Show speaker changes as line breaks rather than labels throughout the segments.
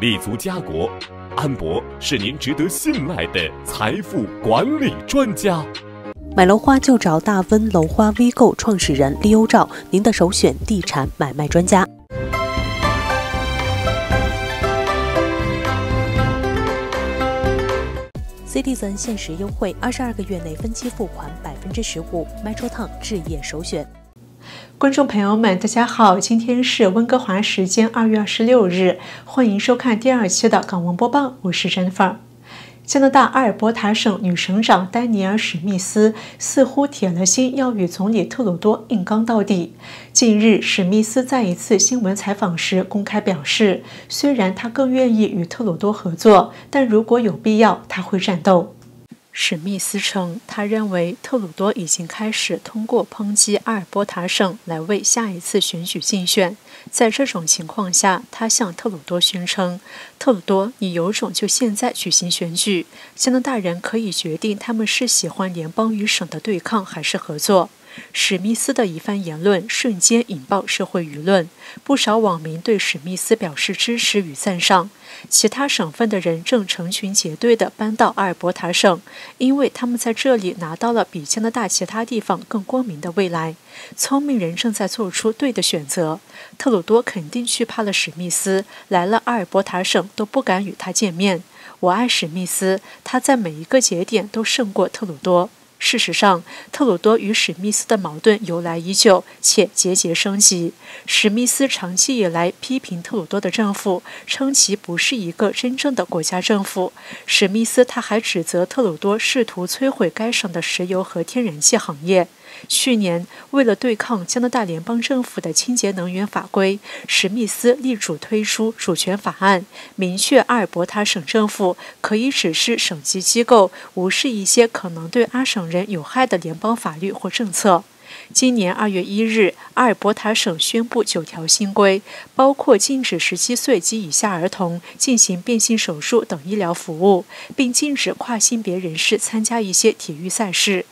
立足家国，安博是您值得信赖的财富管理专家。
买楼花就找大温楼花微购创始人李欧照，您的首选地产买卖专家。Citizen 限时优惠，二十二个月内分期付款百分之十五，Metro Town 置业首选。
观众朋友们，大家好，今天是温哥华时间二月二十六日，欢迎收看第二期的港闻播报，我是 Jennifer。加拿大阿尔伯塔省女省长丹尼尔·史密斯似乎铁了心要与总理特鲁多硬刚到底。近日，史密斯在一次新闻采访时公开表示，虽然他更愿意与特鲁多合作，但如果有必要，他会战斗。史密斯称，他认为特鲁多已经开始通过抨击阿尔伯塔省来为下一次选举竞选。在这种情况下，他向特鲁多宣称：“特鲁多，你有种就现在举行选举，加拿大人可以决定他们是喜欢联邦与省的对抗还是合作。”史密斯的一番言论瞬间引爆社会舆论，不少网民对史密斯表示支持与赞赏。其他省份的人正成群结队地搬到阿尔伯塔省，因为他们在这里拿到了比加拿大其他地方更光明的未来。聪明人正在做出对的选择。特鲁多肯定惧怕了史密斯，来了阿尔伯塔省都不敢与他见面。我爱史密斯，他在每一个节点都胜过特鲁多。事实上，特鲁多与史密斯的矛盾由来已久，且节节升级。史密斯长期以来批评特鲁多的政府，称其不是一个真正的国家政府。史密斯他还指责特鲁多试图摧毁该省的石油和天然气行业。去年，为了对抗加拿大联邦政府的清洁能源法规，史密斯力主推出主权法案，明确阿尔伯塔省政府可以指示省级机构无视一些可能对阿省人有害的联邦法律或政策。今年二月一日，阿尔伯塔省宣布九条新规，包括禁止十七岁及以下儿童进行变性手术等医疗服务，并禁止跨性别人士参加一些体育赛事。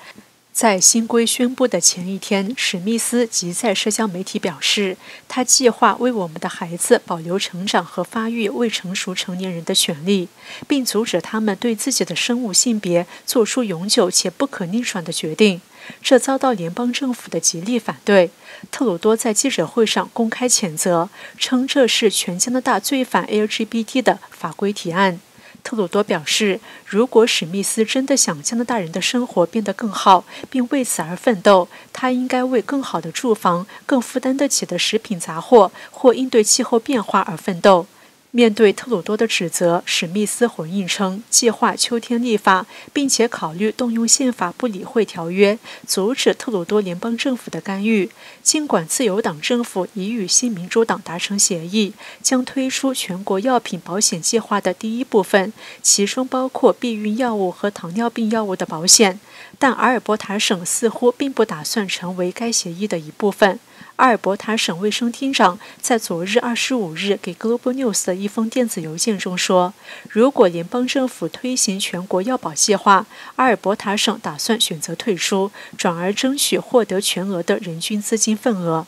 在新规宣布的前一天，史密斯即在社交媒体表示，他计划为我们的孩子保留成长和发育未成熟成年人的权利，并阻止他们对自己的生物性别做出永久且不可逆转的决定。这遭到联邦政府的极力反对。特鲁多在记者会上公开谴责，称这是全加拿大最反 LGBT 的法规提案。特鲁多表示，如果史密斯真的想加拿大人的生活变得更好，并为此而奋斗，他应该为更好的住房、更负担得起的食品杂货或应对气候变化而奋斗。面对特鲁多的指责，史密斯回应称，计划秋天立法，并且考虑动用宪法不理会条约，阻止特鲁多联邦政府的干预。尽管自由党政府已与新民主党达成协议，将推出全国药品保险计划的第一部分，其中包括避孕药物和糖尿病药物的保险，但阿尔伯塔省似乎并不打算成为该协议的一部分。阿尔伯塔省卫生厅长在昨日二十五日给 Global News 的一封电子邮件中说：“如果联邦政府推行全国药保计划，阿尔伯塔省打算选择退出，转而争取获得全额的人均资金份额。”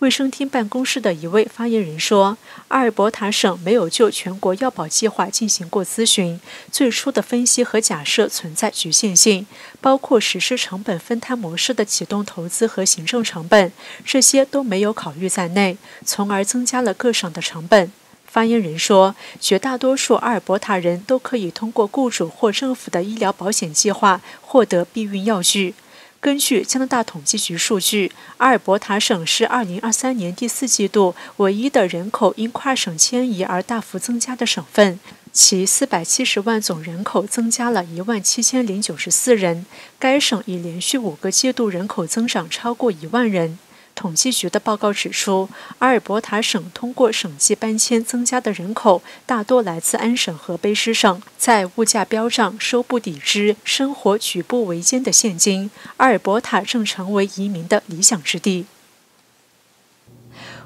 卫生厅办公室的一位发言人说：“阿尔伯塔省没有就全国药保计划进行过咨询，最初的分析和假设存在局限性，包括实施成本分摊模式的启动投资和行政成本，这些都没有考虑在内，从而增加了各省的成本。”发言人说：“绝大多数阿尔伯塔人都可以通过雇主或政府的医疗保险计划获得避孕药具。”根据加拿大统计局数据，阿尔伯塔省是2023年第四季度唯一的人口因跨省迁移而大幅增加的省份，其470万总人口增加了一万七千零九十四人。该省已连续五个季度人口增长超过一万人。统计局的报告指出，阿尔伯塔省通过省际搬迁增加的人口大多来自安省和卑诗省。在物价飙涨、收不抵支、生活举步维艰的现今，阿尔伯塔正成为移民的理想之地。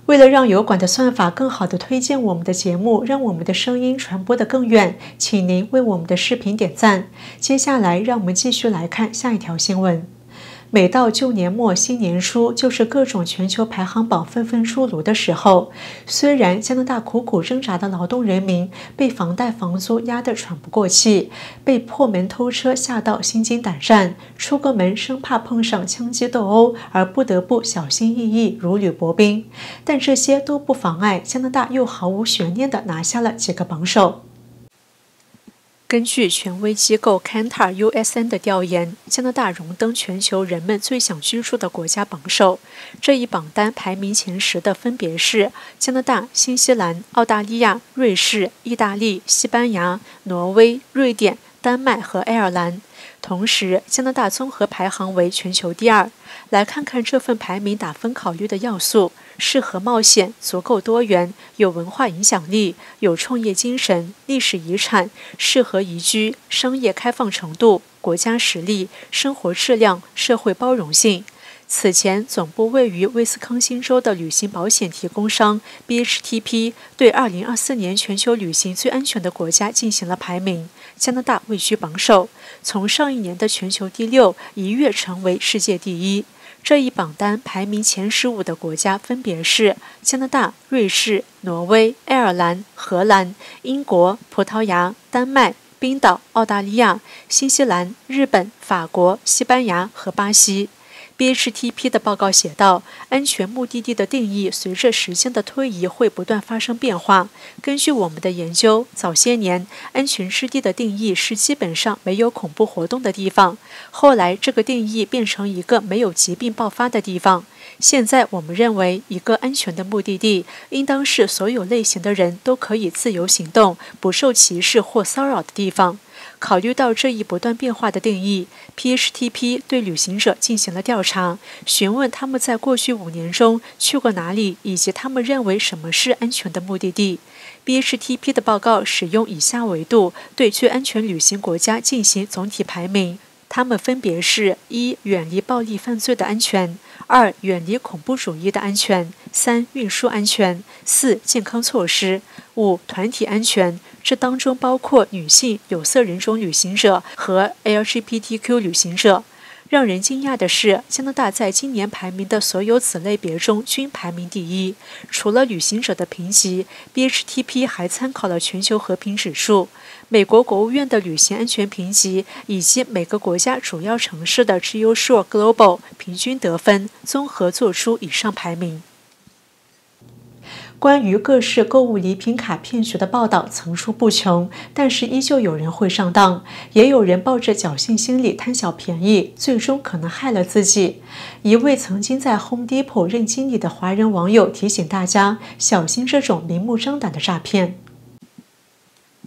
为了让油管的算法更好地推荐我们的节目，让我们的声音传播得更远，请您为我们的视频点赞。接下来，让我们继续来看下一条新闻。每到旧年末新年初，就是各种全球排行榜纷纷出炉的时候。虽然加拿大苦苦挣扎的劳动人民被房贷房租压得喘不过气，被破门偷车吓到心惊胆战，出个门生怕碰上枪击斗殴而不得不小心翼翼如履薄冰，但这些都不妨碍加拿大又毫无悬念地拿下了几个榜首。根据权威机构 c a n t a r USN 的调研，加拿大荣登全球人们最想居住的国家榜首。这一榜单排名前十的分别是加拿大、新西兰、澳大利亚、瑞士、意大利、西班牙、挪威、瑞典、丹麦和爱尔兰。同时，加拿大综合排行为全球第二。来看看这份排名打分考虑的要素。适合冒险，足够多元，有文化影响力，有创业精神，历史遗产，适合宜居，商业开放程度，国家实力，生活质量，社会包容性。此前，总部位于威斯康星州的旅行保险提供商 BHTP 对2024年全球旅行最安全的国家进行了排名，加拿大位居榜首，从上一年的全球第六一跃成为世界第一。这一榜单排名前十五的国家分别是加拿大、瑞士、挪威、爱尔兰、荷兰、英国、葡萄牙、丹麦、冰岛、澳大利亚、新西兰、日本、法国、西班牙和巴西。BHTP 的报告写道：“安全目的地的定义随着时间的推移会不断发生变化。根据我们的研究，早些年安全之地的定义是基本上没有恐怖活动的地方。后来这个定义变成一个没有疾病爆发的地方。现在我们认为，一个安全的目的地应当是所有类型的人都可以自由行动、不受歧视或骚扰的地方。”考虑到这一不断变化的定义，PHTP 对旅行者进行了调查，询问他们在过去五年中去过哪里，以及他们认为什么是安全的目的地。PHTP 的报告使用以下维度对最安全旅行国家进行总体排名，它们分别是：一、远离暴力犯罪的安全；二、远离恐怖主义的安全；三、运输安全；四、健康措施；五、团体安全。这当中包括女性、有色人种旅行者和 LGBTQ 旅行者。让人惊讶的是，加拿大在今年排名的所有子类别中均排名第一。除了旅行者的评级，BHTP 还参考了全球和平指数、美国国务院的旅行安全评级以及每个国家主要城市的 GUSure Global 平均得分，综合做出以上排名。关于各式购物礼品卡骗局的报道层出不穷，但是依旧有人会上当，也有人抱着侥幸心理贪小便宜，最终可能害了自己。一位曾经在 Home Depot 任经理的华人网友提醒大家，小心这种明目张胆的诈骗。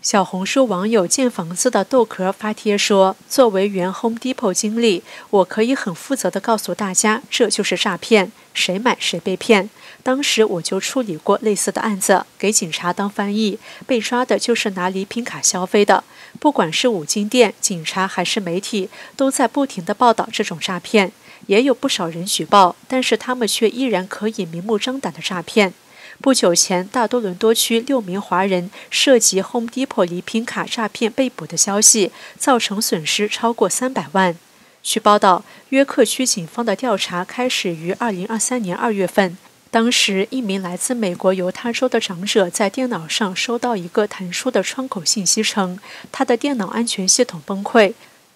小红书网友建房子的豆壳发帖说：“作为原 Home Depot 经理，我可以很负责地告诉大家，这就是诈骗，谁买谁被骗。当时我就处理过类似的案子，给警察当翻译，被抓的就是拿礼品卡消费的。不管是五金店、警察还是媒体，都在不停地报道这种诈骗，也有不少人举报，但是他们却依然可以明目张胆的诈骗。”不久前，大多伦多区六名华人涉及 Home Depot 礼品卡诈骗被捕的消息，造成损失超过三百万。据报道，约克区警方的调查开始于二零二三年二月份，当时一名来自美国犹他州的长者在电脑上收到一个弹出的窗口信息，称他的电脑安全系统崩溃。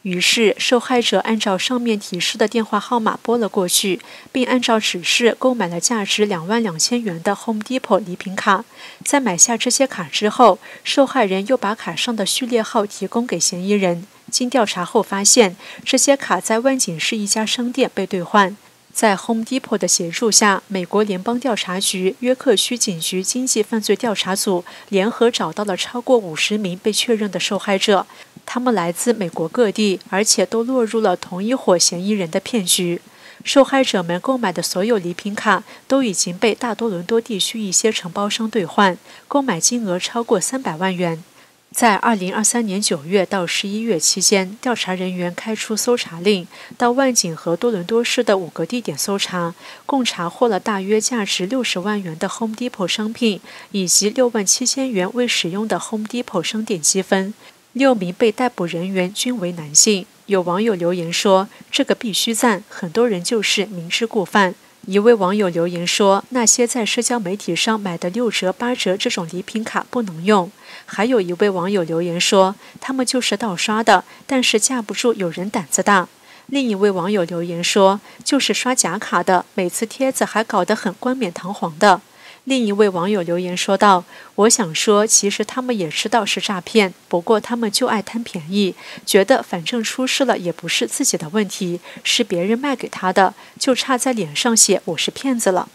于是，受害者按照上面提示的电话号码拨了过去，并按照指示购买了价值两万两千元的 Home Depot 礼品卡。在买下这些卡之后，受害人又把卡上的序列号提供给嫌疑人。经调查后发现，这些卡在万锦市一家商店被兑换。在 Home Depot 的协助下，美国联邦调查局约克区警局经济犯罪调查组联合找到了超过五十名被确认的受害者。他们来自美国各地，而且都落入了同一伙嫌疑人的骗局。受害者们购买的所有礼品卡都已经被大多伦多地区一些承包商兑换，购买金额超过三百万元。在二零二三年九月到十一月期间，调查人员开出搜查令，到万景和多伦多市的五个地点搜查，共查获了大约价值六十万元的 Home Depot 商品，以及六万七千元未使用的 Home Depot 商店积分。六名被逮捕人员均为男性。有网友留言说：“这个必须赞，很多人就是明知故犯。”一位网友留言说：“那些在社交媒体上买的六折、八折这种礼品卡不能用。”还有一位网友留言说：“他们就是盗刷的，但是架不住有人胆子大。”另一位网友留言说：“就是刷假卡的，每次帖子还搞得很冠冕堂皇的。”另一位网友留言说道：“我想说，其实他们也知道是诈骗，不过他们就爱贪便宜，觉得反正出事了也不是自己的问题，是别人卖给他的，就差在脸上写我是骗子了。”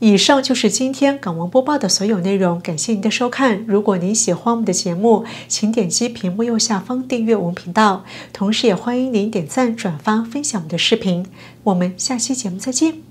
以上就是今天港闻播报的所有内容，感谢您的收看。如果您喜欢我们的节目，请点击屏幕右下方订阅我们频道，同时也欢迎您点赞、转发、分享我们的视频。我们下期节目再见。